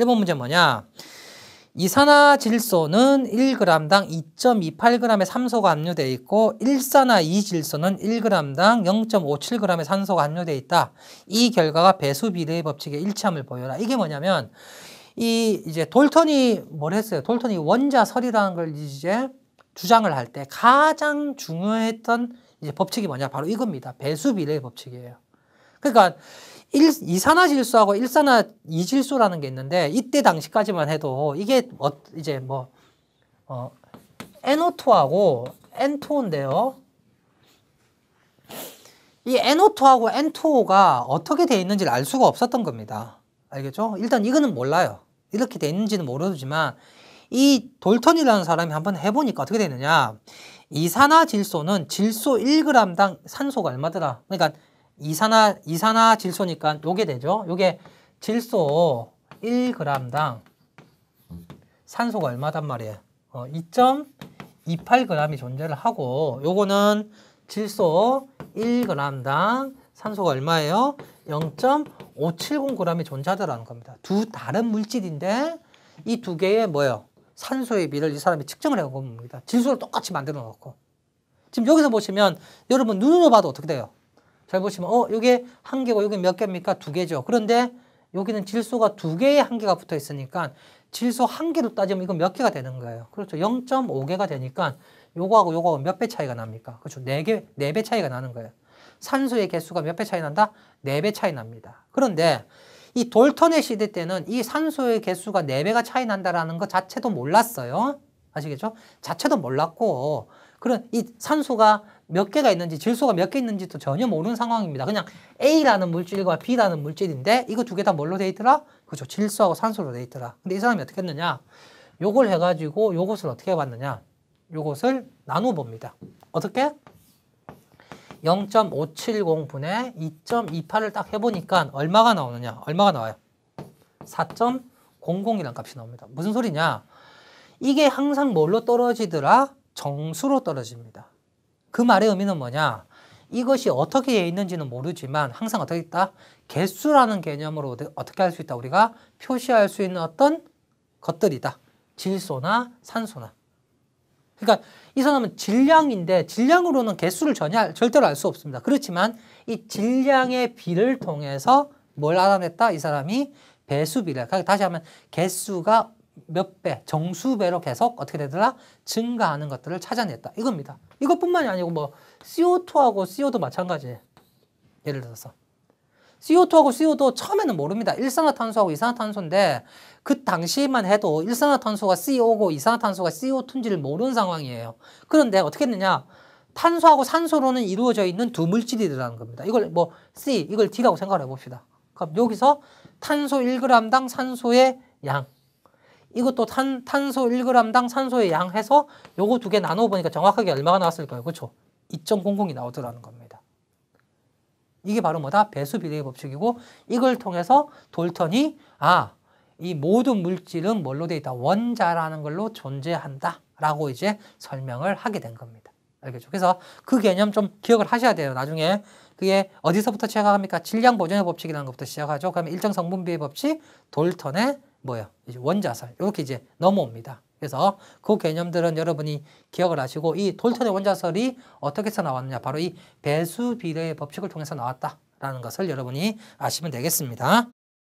1번 문제 뭐냐? 이산화질소는 1g당 2.28g의 산소가 함유되어 있고 일산화이질소는 1g당 0.57g의 산소가 함유되어 있다. 이 결과가 배수 비례의 법칙의 일치함을 보여라. 이게 뭐냐면 이 이제 돌턴이 뭘 했어요? 돌턴이 원자설이라는 걸 이제 주장을 할 때 가장 중요했던 이제 법칙이 뭐냐? 바로 이겁니다. 배수 비례의 법칙이에요. 그러니까 일, 이산화 질소하고 일산화 이질소라는 게 있는데 이때 당시까지만 해도 이게 어, 이제 뭐 어, NO2하고 N2인데요. 이 NO2하고 N2O가 어떻게 돼 있는지를 알 수가 없었던 겁니다. 알겠죠? 일단 이거는 몰라요. 이렇게 돼 있는지는 모르지만 이 돌턴이라는 사람이 한번 해보니까 어떻게 되느냐. 이산화질소는 질소 1g당 산소가 얼마더라? 그러니까 이산화 이산화 질소니까 요게 되죠. 요게 질소 1g당 산소가 얼마단 말이에요. 어, 2.28g이 존재를 하고 요거는 질소 1g당 산소가 얼마예요? 0.570g이 존재하더라는 겁니다. 두 다른 물질인데 이 두 개의 뭐예요? 산소의 비를 이 사람이 측정을 해본 겁니다. 질소를 똑같이 만들어 놓고. 지금 여기서 보시면 여러분 눈으로 봐도 어떻게 돼요? 잘 보시면 어 이게 한 개고 여기 몇 개입니까? 두 개죠. 그런데 여기는 질소가 두 개의 한 개가 붙어 있으니까 질소 한 개로 따지면 이거 몇 개가 되는 거예요. 그렇죠. 0.5개가 되니까 요거하고 요거하고 몇 배 차이가 납니까? 그렇죠. 4개, 4배 차이가 나는 거예요. 산소의 개수가 몇 배 차이 난다? 4배 차이 납니다. 그런데 이 돌턴의 시대 때는 이 산소의 개수가 4배가 차이 난다라는 것 자체도 몰랐어요. 아시겠죠? 자체도 몰랐고 그런 이 산소가 몇 개가 있는지 질소가 몇 개 있는지도 전혀 모르는 상황입니다. 그냥 A라는 물질과 B라는 물질인데 이거 두 개 다 뭘로 돼 있더라? 그죠 질소하고 산소로 돼 있더라. 근데 이 사람이 어떻게 했느냐? 요걸 해가지고 요것을 어떻게 해봤느냐? 요것을 나눠 봅니다. 어떻게? 0.570분의 2.28을 딱 해보니까 얼마가 나오느냐? 얼마가 나와요? 4.00이라는 값이 나옵니다. 무슨 소리냐? 이게 항상 뭘로 떨어지더라? 정수로 떨어집니다. 그 말의 의미는 뭐냐? 이것이 어떻게 있는지는 모르지만 항상 어떻게 있다? 개수라는 개념으로 어떻게 할 수 있다? 우리가 표시할 수 있는 어떤 것들이다. 질소나 산소나. 그러니까 이 사람은 질량인데 질량으로는 개수를 전혀 절대로 알 수 없습니다. 그렇지만 이 질량의 비를 통해서 뭘 알아냈다? 이 사람이 배수비를. 그러니까 다시 하면 개수가 몇 배, 정수배로 계속 어떻게 되더라? 증가하는 것들을 찾아냈다. 이겁니다. 이것뿐만이 아니고 뭐 CO2하고 CO도 마찬가지. 예를 들어서. CO2하고 CO도 처음에는 모릅니다. 일산화탄소하고 이산화탄소인데 그 당시만 해도 일산화탄소가 CO고 이산화탄소가 CO2인지를 모르는 상황이에요. 그런데 어떻게 했느냐? 탄소하고 산소로는 이루어져 있는 두 물질이라는 겁니다. 이걸 뭐 C, 이걸 D라고 생각을 해봅시다. 그럼 여기서 탄소 1g당 산소의 양 이것도 탄, 탄소 1g당 산소의 양 해서 요거 두 개 나눠 보니까 정확하게 얼마가 나왔을까요? 그렇죠? 2.00이 나오더라는 겁니다. 이게 바로 뭐다? 배수 비례의 법칙이고 이걸 통해서 돌턴이 아, 이 모든 물질은 뭘로 돼 있다? 원자라는 걸로 존재한다. 라고 이제 설명을 하게 된 겁니다. 알겠죠? 그래서 그 개념 좀 기억을 하셔야 돼요. 나중에 그게 어디서부터 시작합니까? 질량 보존의 법칙이라는 것부터 시작하죠. 그러면 일정 성분비의 법칙, 돌턴의 뭐예요? 이제 원자설 이렇게 이제 넘어옵니다. 그래서 그 개념들은 여러분이 기억을 하시고 이 돌턴의 원자설이 어떻게 해서 나왔느냐 바로 이 배수 비례의 법칙을 통해서 나왔다라는 것을 여러분이 아시면 되겠습니다.